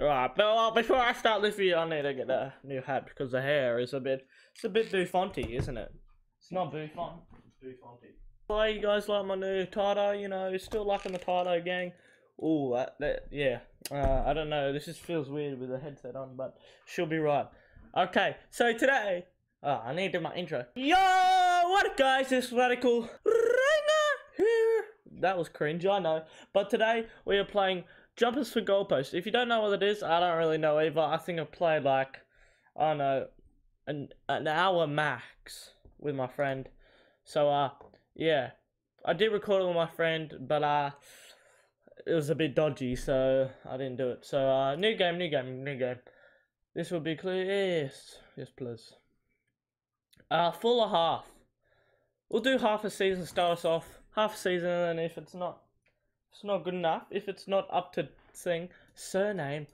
Right, but uh, before I start this video, I need to get a new hat because the hair is a bit, it's a bit bouffanty, isn't it? It's not bouffant, it's bouffanty. Why you guys like my new Tato? You know, still liking the Tato gang. Oh, that, that, yeah. Uh, I don't know. This just feels weird with the headset on, but she'll be right. Okay, so today, oh, I need to do my intro. Yo, what up, guys? This Radical Ranga here. That was cringe, I know. But today we are playing Jumpers for goalposts. If you don't know what it is, I don't really know either. I think I've played like, I don't know, an an hour max with my friend. So uh, yeah, I did record it with my friend, but uh, it was a bit dodgy, so I didn't do it. So uh, new game, new game, new game. This will be clear. Yes, yes, please. Uh, full or half. We'll do half a season. Start us off half a season, and then if it's not, it's not good enough. If it's not up to thing, surname.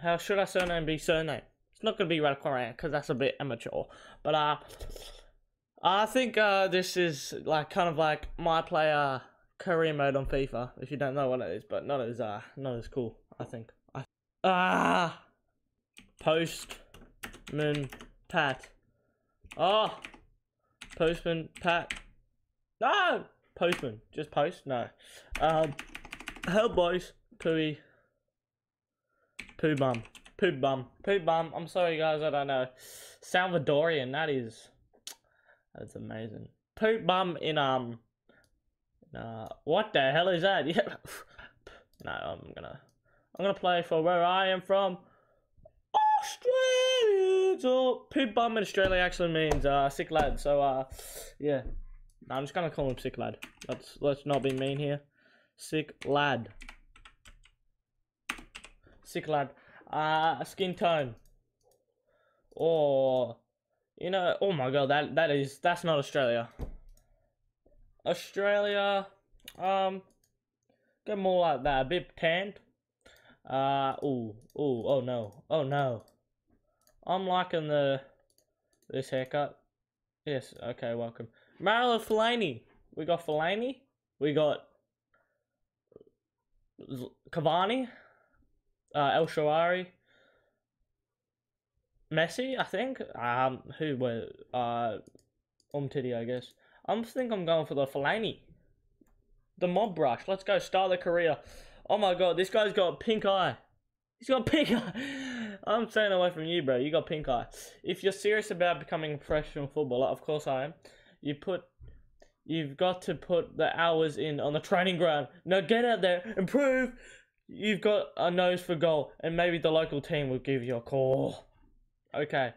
How should our surname be? Surname. It's not gonna be Radical because that's a bit immature. But uh, I think uh, this is like kind of like my player career mode on FIFA. If you don't know what it is, but not as uh, not as cool. I think. I ah, postman Pat. Oh, postman Pat. No, postman. Just post. No. Um, hello boys. Pooey. Poo bum. Poo bum. Poo bum. I'm sorry guys, I don't know. Salvadorian, that is that's amazing. Poo bum in um uh what the hell is that? Yeah No, I'm gonna I'm gonna play for where I am from. Australia so poo bum in Australia actually means uh sick lad, so uh yeah. No, I'm just gonna call him sick lad. Let's let's not be mean here. Sick lad. Sick lad. Uh, skin tone. Or, you know, oh my god, that that is that's not Australia. Australia, um, get more like that, a bit tanned. Uh, ooh, ooh, oh no, oh no. I'm liking the this haircut. Yes, okay, welcome. Marouane Fellaini. We got Fellaini. We got Cavani uh, El Shaarawy, Messi, I think. Um, who were uh, Umtiti, I guess. I am think I'm going for the Fellaini, the mob brush. Let's go start the career. Oh my god, this guy's got pink eye. He's got pink eye. I'm staying away from you, bro. You got pink eye. If you're serious about becoming a professional footballer, of course I am. You put You've got to put the hours in on the training ground. Now get out there, improve, You've got a nose for goal, and maybe the local team will give you a call. Okay.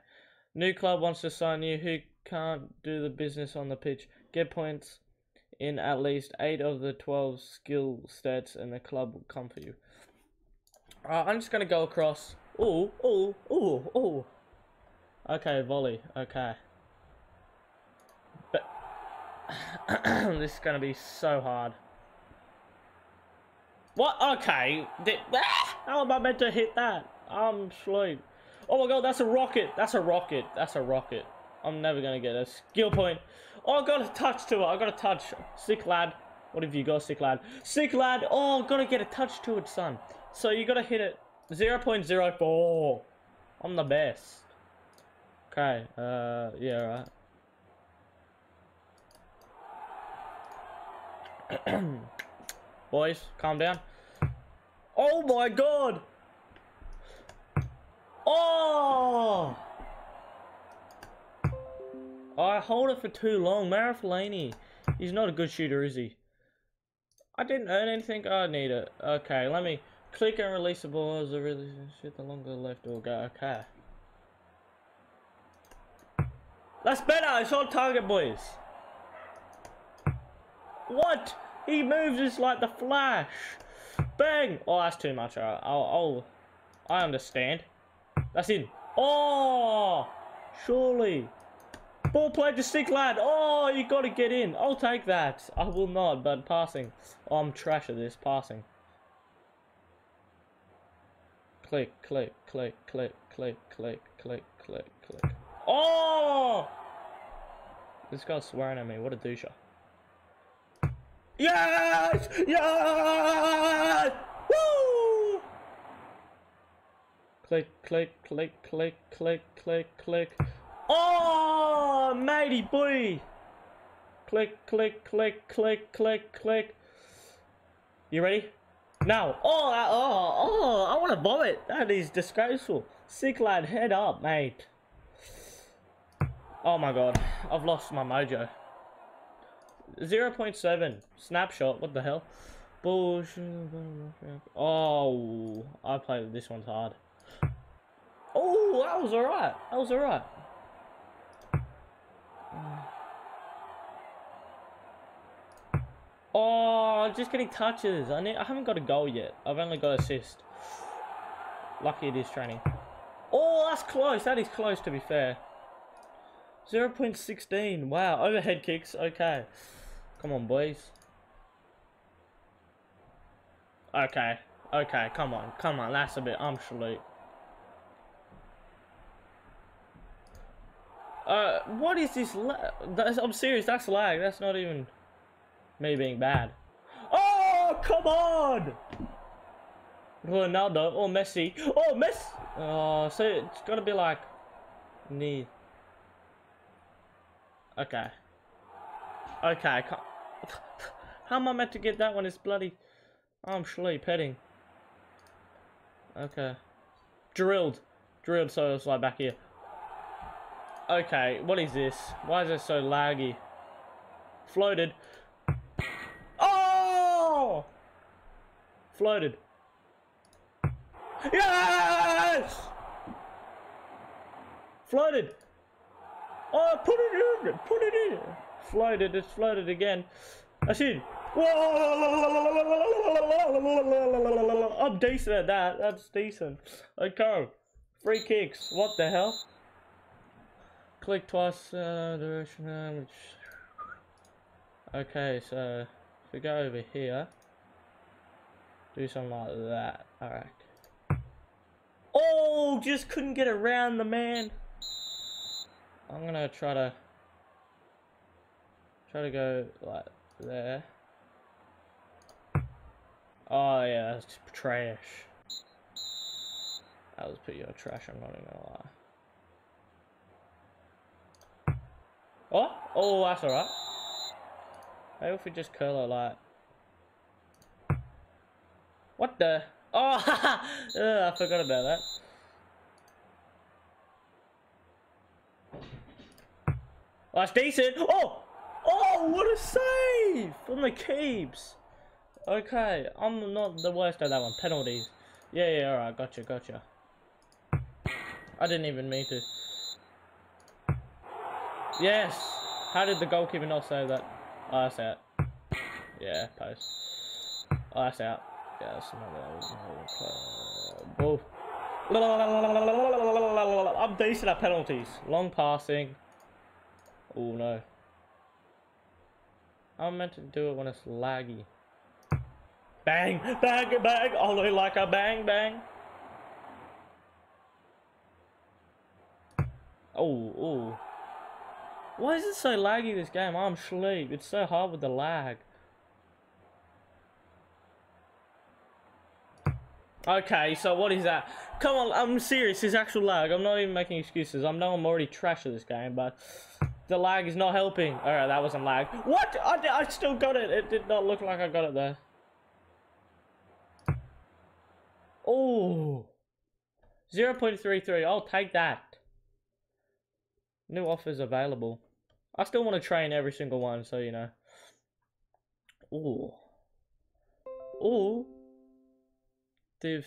New club wants to sign you who can't do the business on the pitch. Get points in at least 8 of the 12 skill stats, and the club will come for you. Alright, I'm just going to go across. Oh, oh, oh, oh. Okay, volley. Okay. But this is going to be so hard. What? Okay. Did, ah, how am I meant to hit that? I'm asleep. Oh my god, that's a rocket. That's a rocket. That's a rocket. I'm never going to get a skill point. Oh, I got a touch to it. I got a touch. Sick lad. What have you got, sick lad? Sick lad. Oh, got to get a touch to it, son. So you got to hit it 0 0.04. I'm the best. Okay. Uh, yeah, right. Boys, calm down. Oh my god! Oh! I hold it for too long. Marafalini. He's not a good shooter, is he? I didn't earn anything. I need it. Okay, let me click and release the ball as a really shit the longer left will go. Okay. That's better. It's on target, boys. What? He moves just like the Flash. Bang! Oh, that's too much. I'll, I'll, I understand. That's in. Oh! Surely. Ball played to stick lad. Oh, you got to get in. I'll take that. I will not, but passing. Oh, I'm trash at this passing. Click, click, click, click, click, click, click, click, click. Oh! This guy's swearing at me. What a doucher. Yes! Yes! Woo! Click, click, click, click, click, click, click. Oh, matey boy! Click, click, click, click, click, click. You ready? Now. Oh, oh, oh, I want to vomit. That is disgraceful. Sick lad, head up, mate. Oh my god, I've lost my mojo. 0.7 snapshot, what the hell? Bullshit. Oh, I played this one's hard. Oh, that was alright. That was alright. Oh, just getting touches. I need, I haven't got a goal yet. I've only got assist. Lucky it is training. Oh, that's close. That is close to be fair. 0 0.16. Wow. Overhead kicks. Okay. Come on, boys. Okay. Okay. Come on. Come on. That's a bit absolute. Uh, what is this? That's, I'm serious. That's lag. That's not even me being bad. Oh, come on! Ronaldo or Messi. Oh, Messi! Oh, so it's gotta be like knee. Okay. Okay. How am I meant to get that one? It's bloody. I'm sleep heading. Okay. Drilled. Drilled so it's like back here. Okay, what is this? Why is it so laggy? Floated. Oh! Floated. Yes! Floated. Oh, put it in. Put it in. Floated. It's floated again. That's it. I'm decent at that. That's decent. Okay. Free kicks. What the hell? Click twice. Uh, direction. Okay, so if we go over here, do something like that. Alright. Oh, just couldn't get around the man. I'm gonna try to try to go like there. Oh yeah, that's trash. That was pretty trash, I'm not even gonna lie. Oh, oh, that's alright. Maybe if we just curl it like... What the? Oh, Ugh, uh, I forgot about that. Oh, that's decent. Oh! Oh, what a save! From the keeps. Okay, I'm not the worst at that one. Penalties. Yeah, yeah, alright, gotcha, gotcha. I didn't even mean to. Yes! How did the goalkeeper not save that? Oh, that's out. Yeah, post. Oh, that's out. Yeah, that's another. Whoa. I'm decent at penalties. Long passing. Oh no. I'm meant to do it when it's laggy. Bang! Bang! Bang! Only like a bang! Bang! Oh, oh. Why is it so laggy this game? I'm sleep. It's so hard with the lag. Okay, so what is that? Come on, I'm serious. It's actual lag. I'm not even making excuses. I know I'm already trash at this game, but the lag is not helping. Alright, that wasn't lag. What? I, I still got it. It did not look like I got it there. Oh. 0.33. I'll take that. New offers available. I still want to train every single one, so you know. Ooh. Ooh. Div.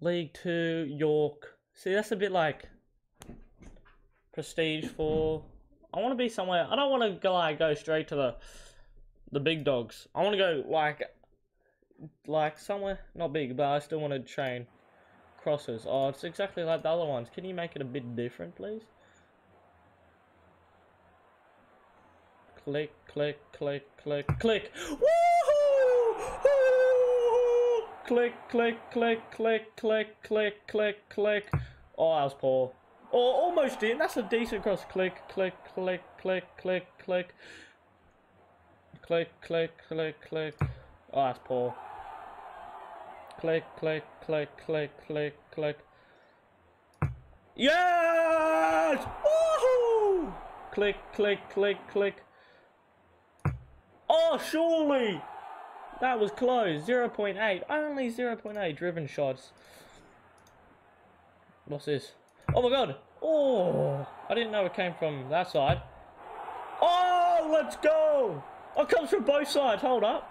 League 2, York. See, that's a bit like prestige for. I want to be somewhere. I don't want to go like go straight to the the big dogs. I want to go like like somewhere not big, but I still want to train crosses. Oh, it's exactly like the other ones. Can you make it a bit different, please? click, click, click, click, click. Woohoo! Click, click, click, click, click, click, click, click. Oh, that was poor. Oh, almost in. That's a decent cross. Click, click, click, click, click, click. Click, click, click, click. Oh, that's poor. click, click, click, click, click, click. Yes! Woohoo! Click, click, click, click. Oh, surely! That was close. 0.8. Only 0.8 driven shots. What's this? Oh my god! Oh! I didn't know it came from that side. Oh, let's go! Oh, it comes from both sides. Hold up.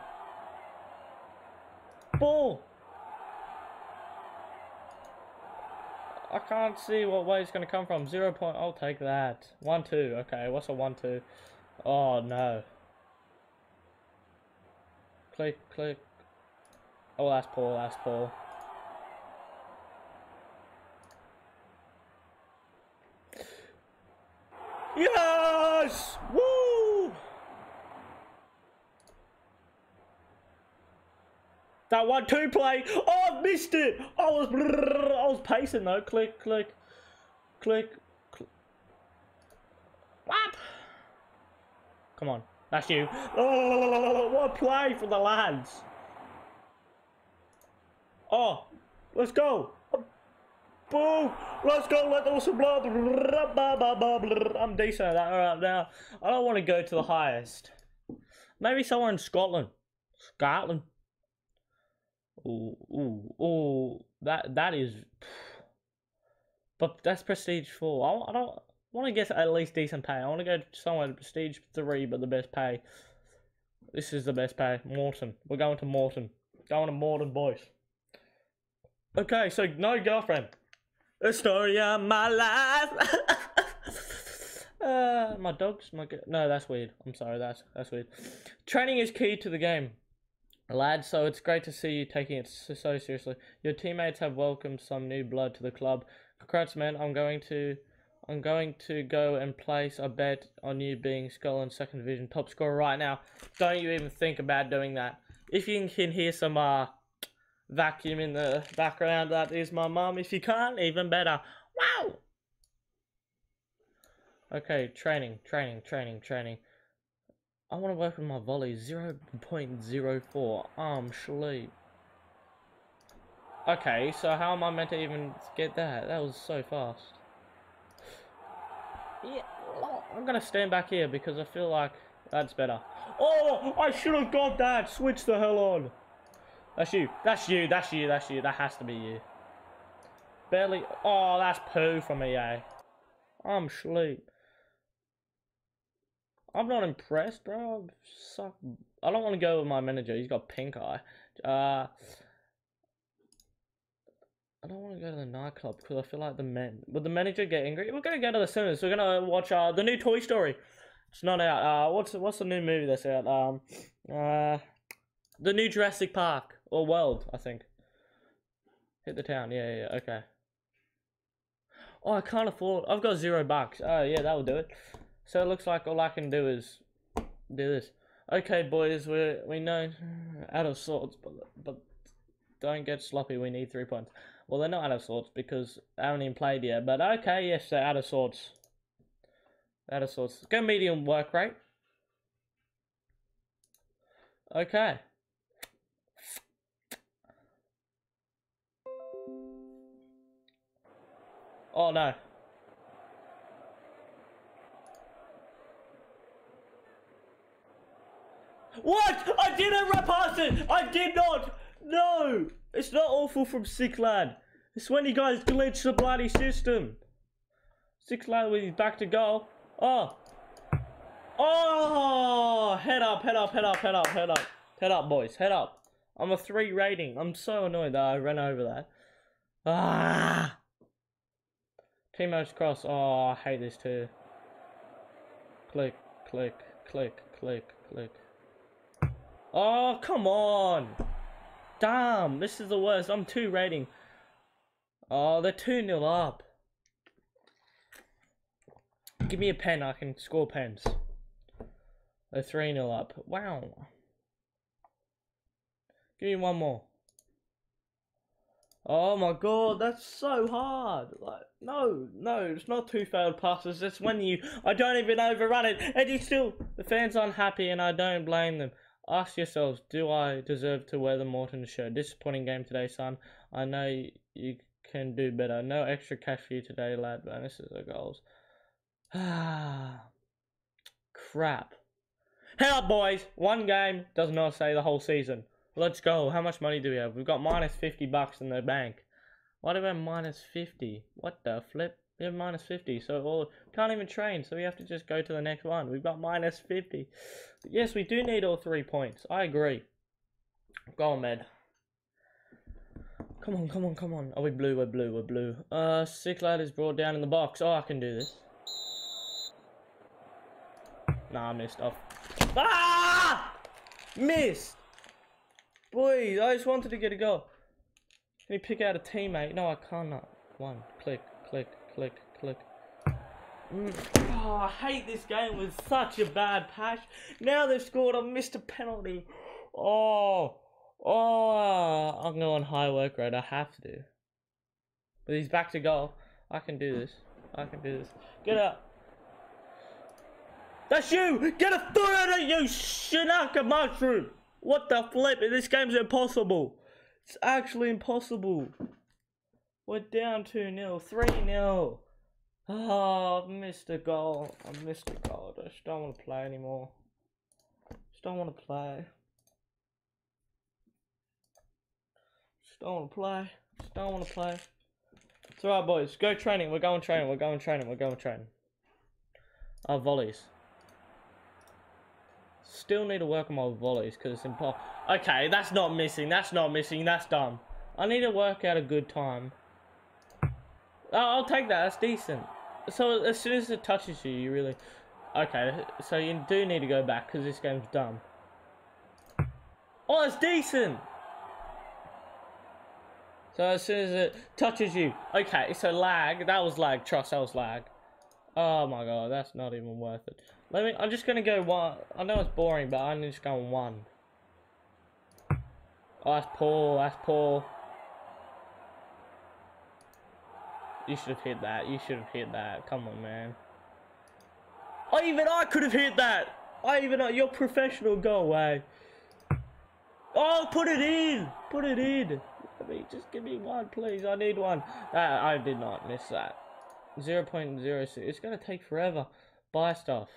Ball. I can't see what way it's going to come from. Zero point. I'll take that. One, two. Okay, what's a one, two? Oh, no. Click, click. Oh, that's Paul. That's Paul. Yes! Woo! That one two play. Oh, I missed it. I was I was pacing though. Click, click, click. click. Come on, that's you. Oh, what a play for the lads. Oh, let's go. Boom! Let's go, let those blood. I'm decent at that right now. I don't want to go to the highest. Maybe somewhere in Scotland. Scotland. Ooh, ooh, ooh. That, that is... But that's Prestige 4. I, I don't want to get at least decent pay. I want to go somewhere to Prestige 3, but the best pay. This is the best pay. Morton. We're going to Morton. Going to Morton, boys. Okay, so no girlfriend. The story of my life. uh, my dog's my no, that's weird. I'm sorry, that's that's weird. Training is key to the game, lad. So it's great to see you taking it so, so seriously. Your teammates have welcomed some new blood to the club. Congrats, man. I'm going to. I'm going to go and place a bet on you being Scotland second division top scorer right now. Don't you even think about doing that. If you can hear some uh vacuum in the background. That is my mum. If you can't, even better. Wow! Okay, training, training, training, training. I want to work with my volley. 0 0.04 arm sleep. Okay, so how am I meant to even get that? That was so fast. Yeah, I'm gonna stand back here because I feel like that's better. Oh, I should have got that. Switch the hell on. That's you. That's you. That's you. That's you. That has to be you. Barely. Oh, that's poo from me, eh? I'm sleep. I'm not impressed, bro. Suck. I don't want to go with my manager. He's got pink eye. Uh, I don't want to go to the nightclub because I feel like the men. Would the manager get angry? We're gonna go to the cinemas. We're gonna watch uh the new Toy Story. It's not out. Uh, what's what's the new movie that's out? Um, uh, the new Jurassic Park. Or world, I think. Hit the town. Yeah, yeah, okay. Oh, I can't afford. I've got zero bucks. Oh, yeah, that will do it. So it looks like all I can do is do this. Okay, boys, we we know out of sorts, but but don't get sloppy. We need three points. Well, they're not out of sorts because I haven't even played yet. But okay, yes, they're out of sorts. Out of sorts. Go medium work rate. Okay. Oh no. What? I didn't it! I did not! No! It's not awful from Sick Lad. It's when you guys glitch the bloody system. Sick Lad with his back to goal. Oh. Oh! Head up, head up, head up, head up, head up. Head up, boys. Head up. I'm a 3 rating. I'm so annoyed that I ran over that. Ah! Teammates cross. Oh, I hate this too. Click, click, click, click, click. Oh, come on. Damn, this is the worst. I'm 2 rating. Oh, they're 2 nil up. Give me a pen, I can score pens. They're 3 nil up. Wow. Give me one more. Oh my god, that's so hard. Like, no, no, it's not two failed passes. It's when you, I don't even overrun it, and you still, the fans aren't happy, and I don't blame them. Ask yourselves, do I deserve to wear the Morton shirt? Disappointing game today, son. I know you can do better. No extra cash for you today, lad. Bonuses or goals. Ah, crap. How boys? One game does not say the whole season. Let's go. How much money do we have? We've got minus 50 bucks in the bank. What about minus 50? What the flip? We have minus 50, so all can't even train, so we have to just go to the next one. We've got minus 50. Yes, we do need all three points. I agree. Go on, Med. Come on, come on, come on. Are we blue? We're blue, we're blue. Uh, sick lad is brought down in the box. Oh, I can do this. Nah, I missed off. Ah! Missed! Boys, I just wanted to get a goal. Can you pick out a teammate? No, I cannot. One. Click, click, click, click. Mm. Oh, I hate this game with such a bad patch. Now they've scored, I missed a penalty. Oh, oh, I'm going high work rate. I have to do. But he's back to goal. I can do this. I can do this. Get up. That's you! Get a foot out of you, Shinaka mushroom! What the flip? This game's impossible. It's actually impossible. We're down 2 0, 3 0. Oh, ah, I've missed a goal. I uh, missed a goal. I just don't want to play anymore. Just don't want to play. Just don't want to play. Just don't want to play. It's alright, boys. Go training. We're going training. We're going training. We're going training. Our volleys. Still need to work on my volleys because it's impossible. Okay, that's not missing. That's not missing. That's dumb. I need to work out a good time. I'll take that. That's decent. So as soon as it touches you, you really... Okay, so you do need to go back because this game's dumb. Oh, that's decent! So as soon as it touches you... Okay, so lag. That was lag. Trust, that was lag. Oh my god, that's not even worth it. Let me, I'm just gonna go one. I know it's boring, but I'm just going one. Oh, that's Paul, that's Paul. You should have hit that. You should have hit that. Come on, man. Oh, even I could have hit that. I even know you're professional. Go away. Oh, put it in. Put it in. Let me just give me one, please. I need one. Uh, I did not miss that. 0 0.06. It's gonna take forever. Buy stuff.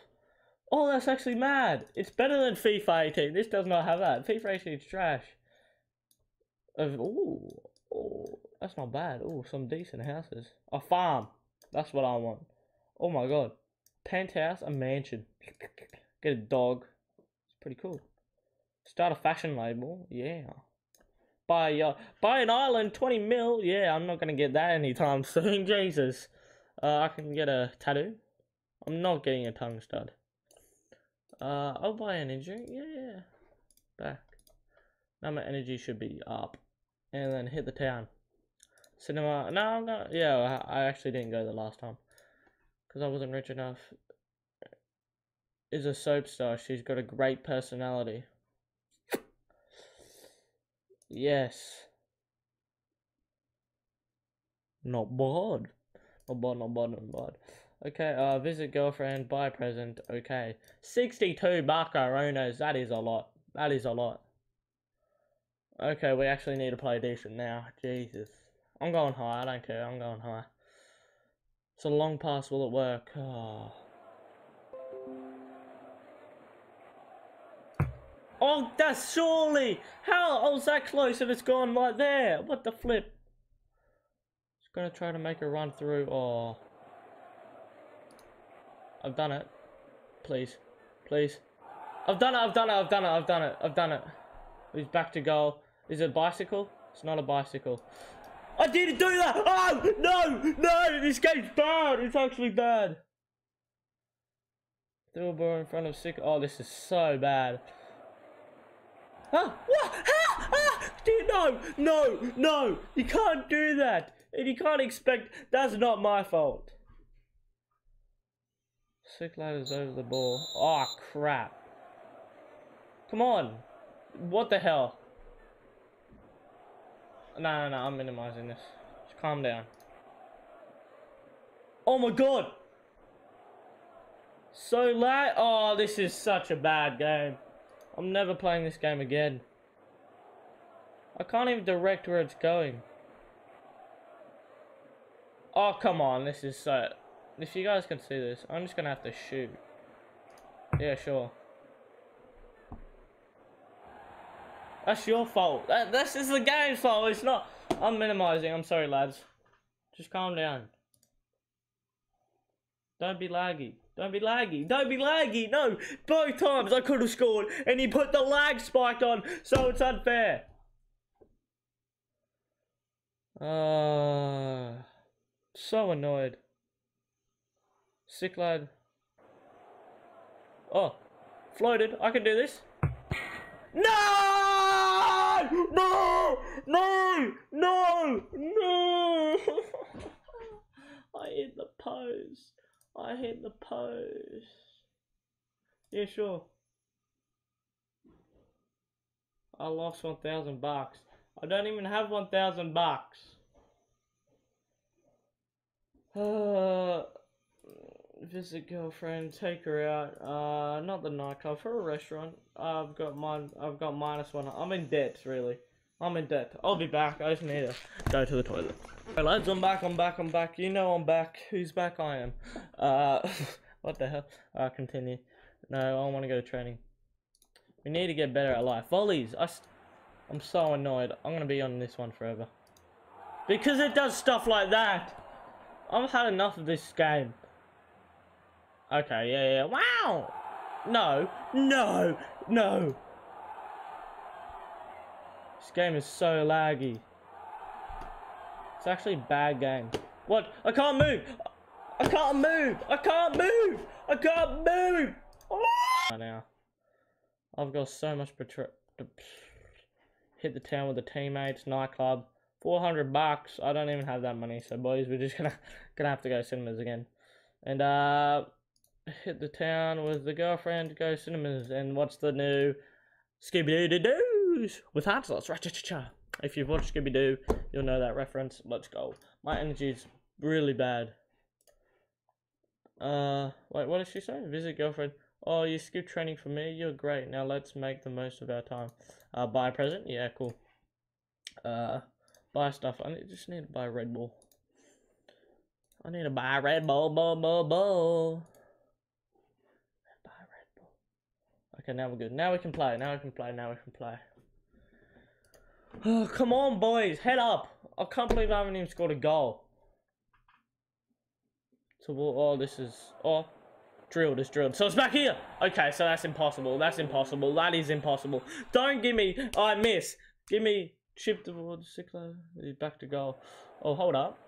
Oh, that's actually mad. It's better than FIFA 18. This does not have that. FIFA 18 is trash. Ooh, oh, that's not bad. Oh, some decent houses. A farm. That's what I want. Oh my god. Penthouse, a mansion. Get a dog. It's pretty cool. Start a fashion label. Yeah. Buy uh, buy an island, 20 mil. Yeah, I'm not gonna get that anytime soon. Jesus. Uh, I can get a tattoo. I'm not getting a tongue stud. Uh, I'll buy an injury. Yeah, yeah. Back. Now my energy should be up. And then hit the town. Cinema. No, I'm not. Yeah, I actually didn't go the last time. Because I wasn't rich enough. Is a soap star. She's got a great personality. Yes. Not bad. Not bad, not bad, not bad. Okay, uh, visit girlfriend, buy present, okay. 62 macaronas, that is a lot. That is a lot. Okay, we actually need to play decent now. Jesus. I'm going high, I don't care, I'm going high. It's a long pass, will it work? Oh. Oh, that's surely! How? Oh, I was that close and it's gone right there. What the flip? Just gonna try to make a run through. Oh. I've done it. Please. Please. I've done it, I've done it, I've done it, I've done it, I've done it. He's back to goal. Is it a bicycle? It's not a bicycle. I didn't do that! Oh! No! No! This game's bad! It's actually bad. Throw a ball in front of sick. Oh, this is so bad. Ah! What? Ah! Ah! No! No! No! You can't do that! And you can't expect... That's not my fault. Sick ladders over the ball. Oh, crap. Come on. What the hell? No, no, I'm minimizing this. Just calm down. Oh my god! So late. Oh, this is such a bad game. I'm never playing this game again. I can't even direct where it's going. Oh, come on. This is so... If you guys can see this, I'm just going to have to shoot. Yeah, sure. That's your fault. That, this is the game's fault. It's not... I'm minimizing. I'm sorry, lads. Just calm down. Don't be laggy. Don't be laggy. Don't be laggy. No, both times I could have scored, and he put the lag spike on, so it's unfair. Uh, so annoyed. Sick lad. Oh, floated. I can do this. No! No! No! No! No! I hit the post. I hit the post. Yeah, sure. I lost 1,000 bucks. I don't even have 1,000 bucks. Uh, Visit girlfriend, take her out. Uh, not the nightclub, for a restaurant. I've got mine. I've got minus one. I'm in debt, really. I'm in debt. I'll be back. I just need to go to the toilet. Hey lads, I'm back, I'm back, I'm back. You know I'm back. Who's back? I am. Uh, what the hell? Uh, continue. No, I want to go to training. We need to get better at life. Volleys. I I'm so annoyed. I'm to be on this one forever. Because it does stuff like that. I've had enough of this game. Okay, yeah, yeah. Wow! No, no, no. This game is so laggy. It's actually a bad game. What? I can't move! I can't move! I can't move! I can't move! Oh! Now, I've got so much to hit the town with the teammates, nightclub, 400 bucks. I don't even have that money, so boys, we're just gonna gonna have to go cinemas again. And uh, hit the town with the girlfriend, go cinemas, and watch the new Scooby Doo Doos with Hansels? Cha cha cha. If you've watched Scooby Doo, you'll know that reference. Let's go. My energy is really bad. Uh, wait, what did she say? Visit girlfriend. Oh, you skipped training for me. You're great. Now let's make the most of our time. Uh, buy a present. Yeah, cool. Uh, buy stuff. I just need to buy Red Bull. I need to buy Red Bull, bull, bull, bull. Buy a Red Bull. Okay, now we're good. Now we can play. Now we can play. Now we can play. Oh, come on, boys. Head up. I can't believe I haven't even scored a goal. So, oh, this is... Oh, drilled. It's drilled. So it's back here. Okay, so that's impossible. That's impossible. That is impossible. Don't give me... I miss. Give me... Chip towards Sickler. Back to goal. Oh, hold up.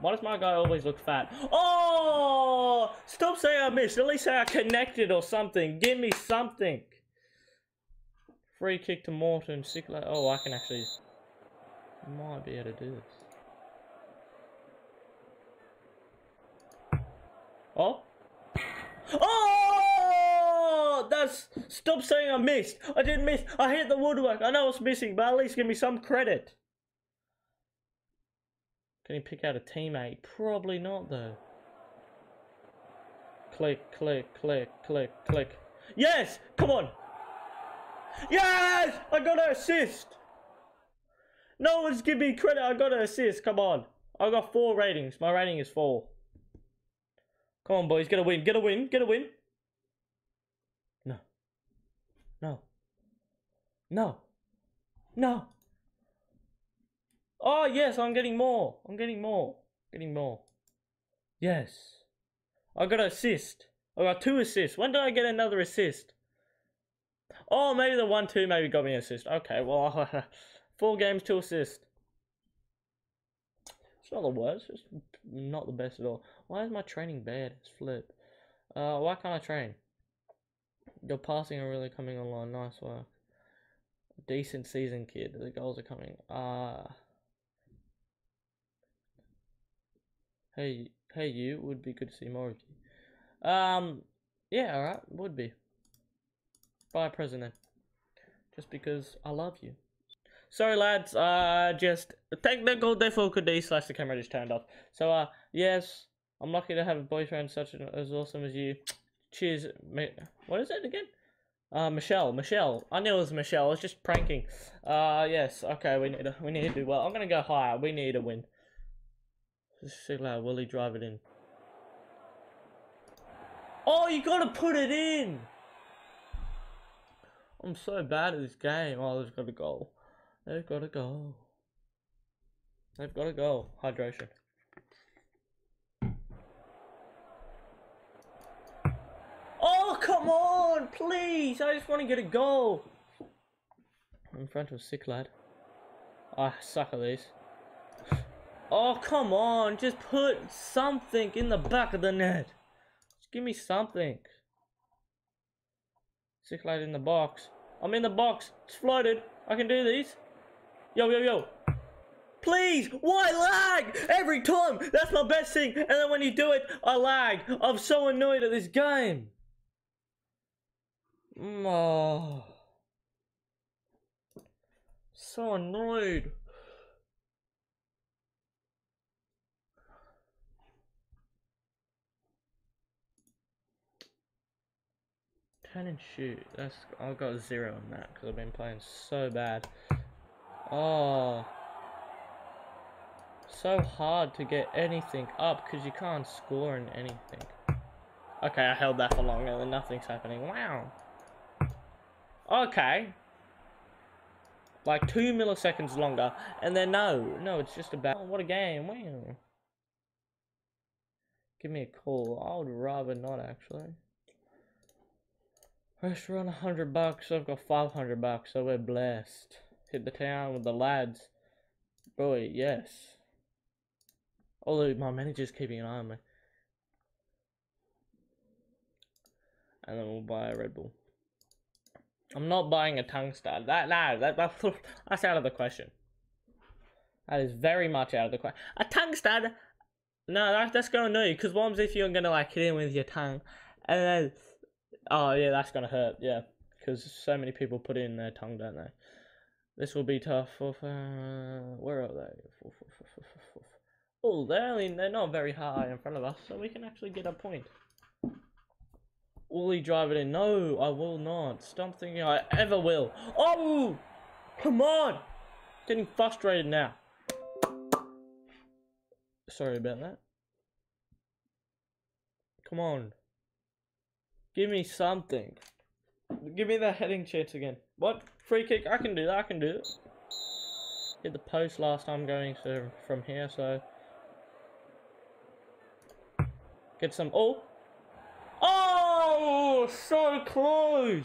Why does my guy always look fat? Oh! Stop saying I missed. At least say I connected or something. Give me something. Free kick to Morton. Sickler. Oh, I can actually... Might be able to do this. Oh? Oh! That's... Stop saying I missed. I didn't miss. I hit the woodwork. I know it's missing, but at least give me some credit. Can he pick out a teammate? Probably not, though. Click, click, click, click, click. Yes! Come on! Yes! I got an assist! No one's giving me credit. I got an assist. Come on. I got four ratings. My rating is four. Come on, boys. Get a win. Get a win. Get a win. No. No. No. No. Oh, yes. I'm getting more. I'm getting more. Getting more. Yes. I got an assist. I got two assists. When did I get another assist? Oh, maybe the one two maybe got me an assist. Okay, well, four games, two assists. It's not the worst. It's not the best at all. Why is my training bad? It's flip. Uh, why can't I train? Your passing are really coming along. Nice work. Decent season, kid. The goals are coming. Uh, hey, hey, you. Would be good to see more of you. Um, yeah, alright. Would be. Bye, President. Just because I love you. Sorry, lads. Uh, just technical difficulty slash the camera just turned off. So, uh, yes, I'm lucky to have a boyfriend such an, as awesome as you. Cheers, mate. What is it again? Uh, Michelle, Michelle. I knew it was Michelle. I was just pranking. Uh, yes. Okay, we need to, we need to do well. I'm gonna go higher. We need a win. Just see loud. Will he drive it in? Oh, you gotta put it in. I'm so bad at this game. Oh, they've got a goal. They've got a goal. They've got a goal. Hydration. Oh, come on, please. I just want to get a goal. In front of a sick lad. I suck at these. Oh, come on. Just put something in the back of the net. Just give me something. Sick lad in the box. I'm in the box. It's flooded. I can do these. Yo, yo, yo. Please, why lag? Every time. That's my best thing. And then when you do it, I lag. I'm so annoyed at this game. Oh. So annoyed. And shoot. That's I've got zero on that because I've been playing so bad. Oh. So hard to get anything up because you can't score in anything. Okay, I held that for longer and nothing's happening. Wow. Okay. Like two milliseconds longer, and then no, no, it's just about. Oh, what a game! Wow. Give me a call. I would rather not actually. Restaurant, a hundred bucks. I've got five hundred bucks, so we're blessed. Hit the town with the lads. Boy, yes. Although my manager's keeping an eye on me. And then we'll buy a Red Bull. I'm not buying a tungsten. That no, that, that that's out of the question. That is very much out of the question. A tungsten. No, that, that's gonna annoy you. Cause what if you're gonna like hit him with your tongue, and then oh yeah, that's gonna hurt. Yeah, because so many people put in their tongue, don't they? This will be tough. For, uh, where are they? Oh, they're only, they're not very high in front of us, so we can actually get a point. Will he drive it in? No, I will not. Stop thinking I ever will. Oh! Come on! Getting frustrated now. Sorry about that. Come on. Give me something. Give me the heading chance again. What? Free kick? I can do that. I can do it. Hit the post last time going so from here, so... Get some... Oh! Oh, so close.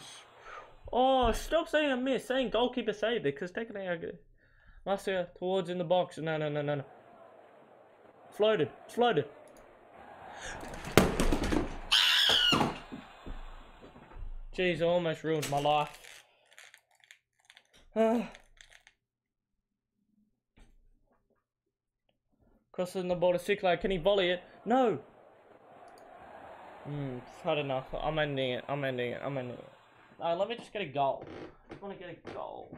Oh, stop saying a miss, saying goalkeeper saved it, because taking it out. Marcia towards in the box. No, no, no, no, no. Floated, floated. Jeez, I almost ruined my life. Crossing the border, sick lad. Can he volley it? No. Hmm, had enough. I'm ending it. I'm ending it. I'm ending it. Uh, let me just get a goal. I want to get a goal.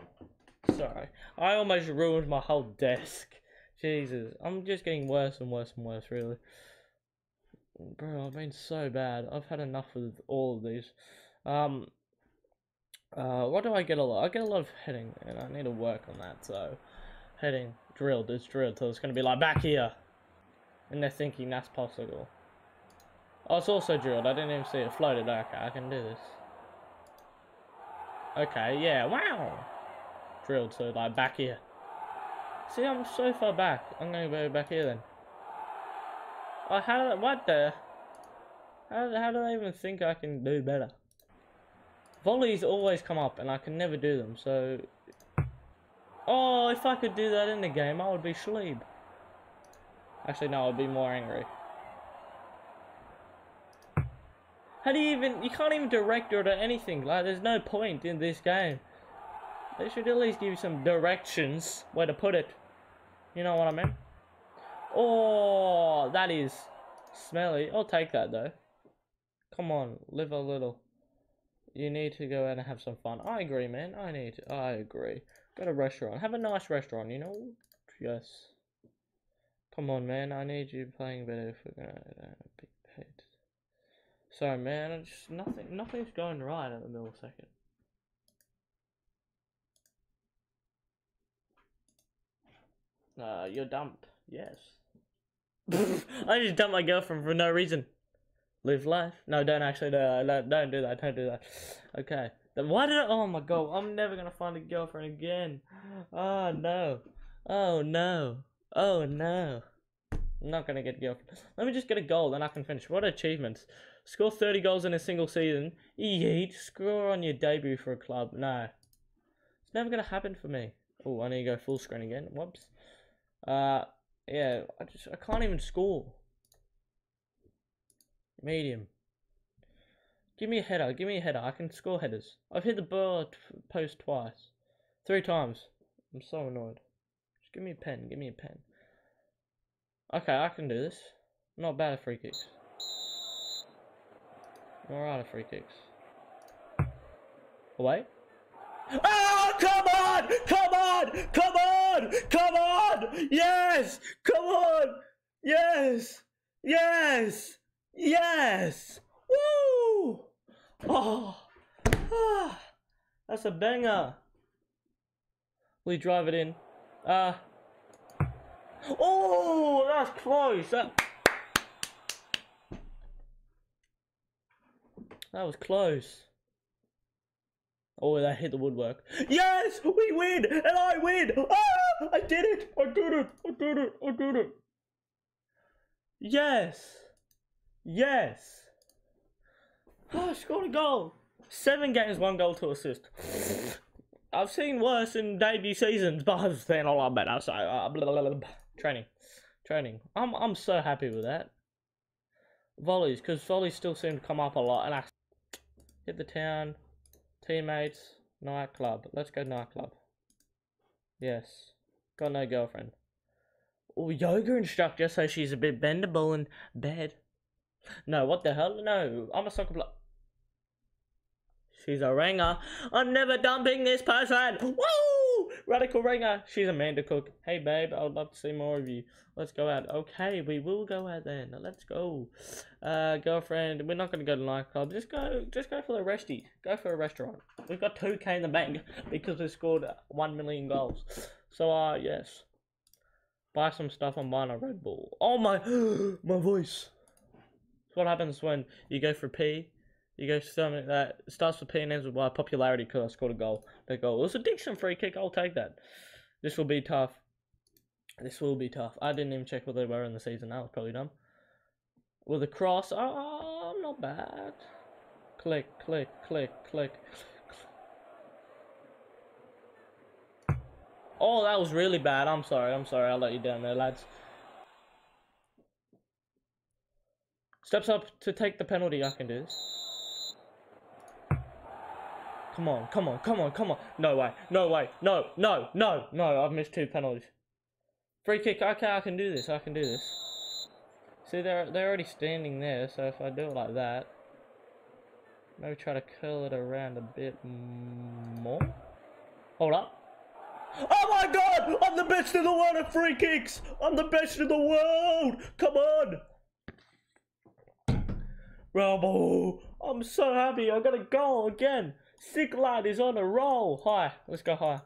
Sorry. I almost ruined my whole desk. Jesus. I'm just getting worse and worse and worse, really. Bro, I've been so bad. I've had enough of all of these. Um, uh, what do I get a lot? I get a lot of heading, and I need to work on that, so... Heading. Drilled. It's drilled, so it's going to be like, back here. And they're thinking that's possible. Oh, it's also drilled. I didn't even see it floated. Okay, I can do this. Okay, yeah, wow. Drilled, so like back here. See, I'm so far back. I'm gonna go back here then. Oh, how, what the? How, how do I even think I can do better? Volleys always come up and I can never do them, so... Oh, if I could do that in the game, I would be sleep. Actually, no, I'd be more angry. How do you even, you can't even direct it or anything, like there's no point in this game. They should at least give you some directions, where to put it. You know what I mean? Oh, that is smelly. I'll take that though. Come on, live a little. You need to go out and have some fun. I agree, man. I need to. I agree. Go to restaurant. Have a nice restaurant, you know? Yes. Come on, man. I need you playing better if we're going to be paid. Sorry, man. It's just nothing. Nothing's going right at the millisecond. Uh, you're dumped. Yes. I just dumped my girlfriend for no reason. Live life. No, don't actually do Don't do that. Don't do that. Okay. Why did I? Oh my god! I'm never gonna find a girlfriend again. Oh no. Oh no. Oh no. I'm not gonna get girlfriend. Let me just get a goal, then I can finish. What achievements? Score 30 goals in a single season. Yeet. Score on your debut for a club. No. It's never gonna happen for me. Oh, I need to go full screen again. Whoops. Uh, yeah. I just I can't even score. Medium. Give me a header. Give me a header. I can score headers. I've hit the bar t- post twice. Three times. I'm so annoyed. Just give me a pen. Give me a pen. Okay, I can do this. Not bad at free kicks. Alright at free kicks. Away? Oh, come on! Come on! Come on! Come on! Yes! Come on! Yes! Yes! Yes! Woo! Oh! Ah, that's a banger. We drive it in. Uh. Oh, that's close. That. That was close. Oh, that hit the woodwork. Yes, we win, and I win. Ah, I did it. I did it. I did it. I did it. Yes. Yes. Oh, scored a goal. Seven games, one goal, two assist. I've seen worse in debut seasons, but I've seen a lot better. So, uh, blah, blah, blah. training, training. I'm I'm so happy with that. Volleys, because volleys still seem to come up a lot, and I hit the town, teammates, nightclub. Let's go nightclub. Yes, got no girlfriend. Oh, yoga instructor, so she's a bit bendable in bed. No, what the hell? No, I'm a soccer player. She's a ranga. I'm never dumping this person. Woo! Radical Ranga. She's Amanda Cook. Hey, babe, I would love to see more of you. Let's go out. Okay, we will go out then. Let's go. Uh, girlfriend, we're not gonna go to nightclub. Just go, just go for the resty. Go for a restaurant. We've got two K in the bank because we scored one million goals. So, uh, yes. Buy some stuff. I'm buying a Red Bull. Oh my, my voice. What happens when you go for P you go for something that starts with P and ends with Y. Popularity because I scored a goal. The goal. It was a decent free kick. I'll take that. This will be tough. This will be tough. I didn't even check what they were in the season. That was probably dumb. With a cross. Oh, not bad. Click, click, click, click. Oh, that was really bad. I'm sorry. I'm sorry. I'll let you down there, lads. Steps up to take the penalty. I can do this. Come on, come on, come on, come on. No way, no way, no, no, no, no. I've missed two penalties. Free kick. Okay, I can do this. I can do this. See, they're they're already standing there. So if I do it like that, maybe try to curl it around a bit more. Hold up. Oh my god! I'm the best in the world at free kicks! I'm the best in the world! Come on! Rumble! I'm so happy, I got a goal again! Sick lad is on a roll! Hi, let's go high.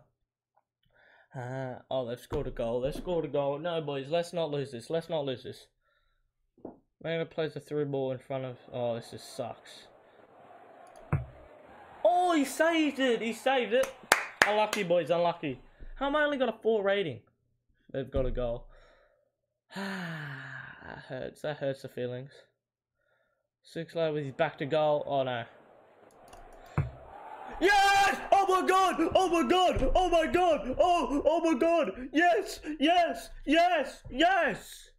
Uh, oh, they've scored a goal. They've scored a goal. No, boys, let's not lose this. Let's not lose this. Maybe plays the through ball in front of... Oh, this just sucks. Oh, he saved it! He saved it! Unlucky, boys, unlucky. How am I only got a 4 rating? They've got a goal. that hurts. That hurts the feelings. Six lad with his back to goal. Oh, no. Yes! Oh my god! Oh my god! Oh my god! Oh, oh my god! Yes! Yes! Yes! Yes!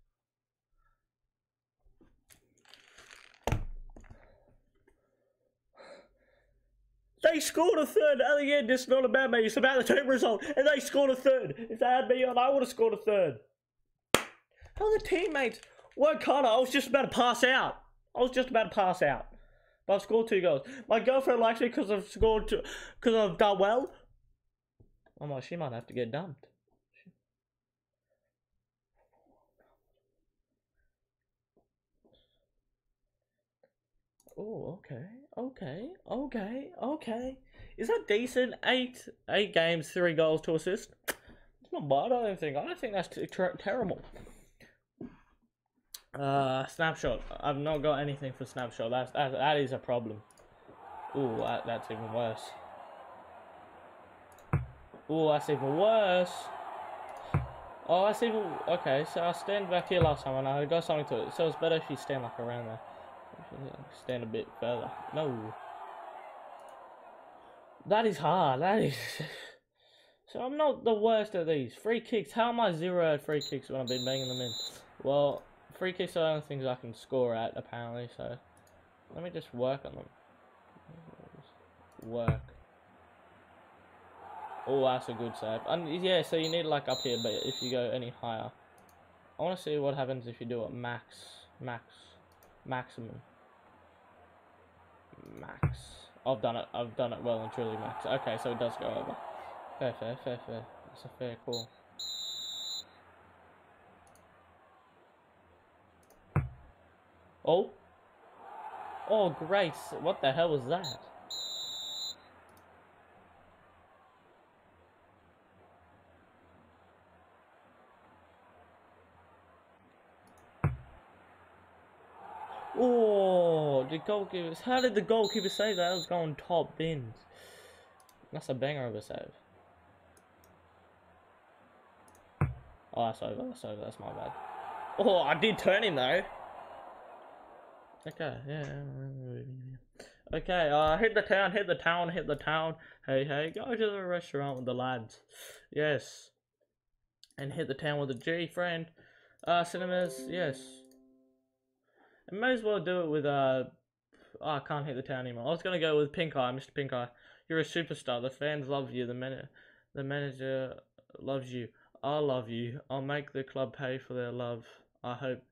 They scored a third. At the end, it's not about me. It's about the team result. And they scored a third. If they had me on, I would have scored a third. How the teammates work harder. I was just about to pass out. I was just about to pass out. But I've scored two goals. My girlfriend likes me because I've scored two, because I've done well. I'm like, she might have to get dumped. Oh, okay, okay, okay, okay. Is that decent? Eight, eight games, three goals, two assists. It's not bad. I don't think. I don't think that's ter- terrible. Uh, snapshot. I've not got anything for snapshot. That's that, that is a problem. Ooh, that, that's even worse. Ooh, that's even worse. Oh, that's even okay. So I stand back here last time and I got something to it. So it's better if you stand like around there. Stand a bit further. No. That is hard. That is. So I'm not the worst at these. Free kicks. How am I zero at free kicks when I've been banging them in? Well, free kicks are the things I can score at, apparently, so... Let me just work on them. Work. Oh, that's a good save. And yeah, so you need like up here, but if you go any higher... I want to see what happens if you do it max. Max. Maximum. Max. I've done it. I've done it well and truly max. Okay, so it does go over. Fair, fair, fair, fair. That's a fair call. Oh. Oh, Grace. What the hell was that? Oh, the goalkeeper. How did the goalkeeper save that? That was going top bins. That's a banger of a save. Oh, that's over, that's over, that's my bad. Oh, I did turn him though. Okay, yeah. Okay, uh, hit the town, hit the town, hit the town. Hey, hey, go to the restaurant with the lads. Yes. And hit the town with a G, friend. Uh, cinemas, yes. And may as well do it with, uh, oh, I can't hit the town anymore. I was gonna go with Pink Eye, Mr. Pink Eye. You're a superstar. The fans love you. The man, the manager loves you. I love you. I'll make the club pay for their love. I hope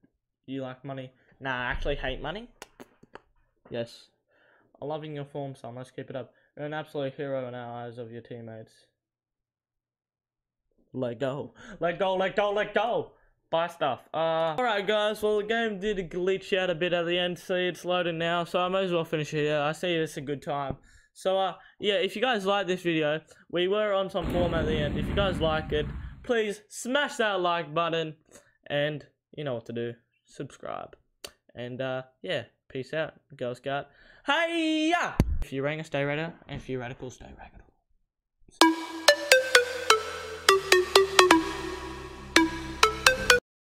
you like money. Nah, I actually hate money. Yes. I'm loving your form, son. Let's keep it up. You're an absolute hero in our eyes of your teammates. Let go. Let go, let go, let go! Buy stuff. Uh, Alright guys, well the game did glitch out a bit at the end. See, it's loading now, so I might as well finish it here. I see it's a good time. So, uh, yeah, if you guys like this video, we were on some form at the end. If you guys like it, please smash that like button. And you know what to do. Subscribe. And, uh, yeah, peace out, Girl Scout. Hey! If you're a stay radical. And if you're radical, stay radical.